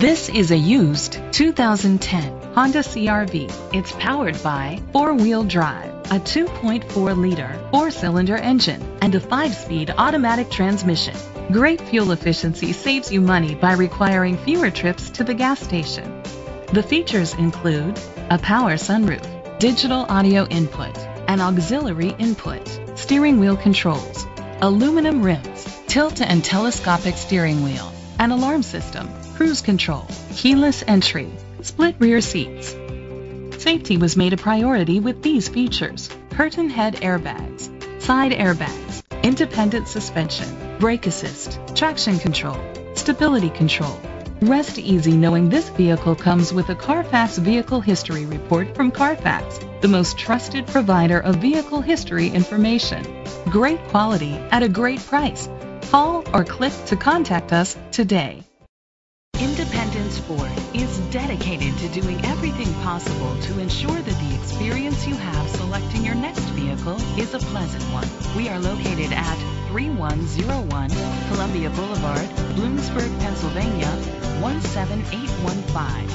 This is a used 2010 Honda CRV. It's powered by four-wheel drive, a 2.4-liter four-cylinder engine, and a five-speed automatic transmission. Great fuel efficiency saves you money by requiring fewer trips to the gas station. The features include a power sunroof, digital audio input, an auxiliary input, steering wheel controls, aluminum rims, tilt and telescopic steering wheel, an alarm system, cruise control, keyless entry, split rear seats. Safety was made a priority with these features. Curtain head airbags, side airbags, independent suspension, brake assist, traction control, stability control. Rest easy knowing this vehicle comes with a Carfax Vehicle History Report from Carfax, the most trusted provider of vehicle history information. Great quality at a great price. Call or click to contact us today. Independence Ford is dedicated to doing everything possible to ensure that the experience you have selecting your next vehicle is a pleasant one. We are located at 3101 Columbia Boulevard, Bloomsburg, Pennsylvania 17815.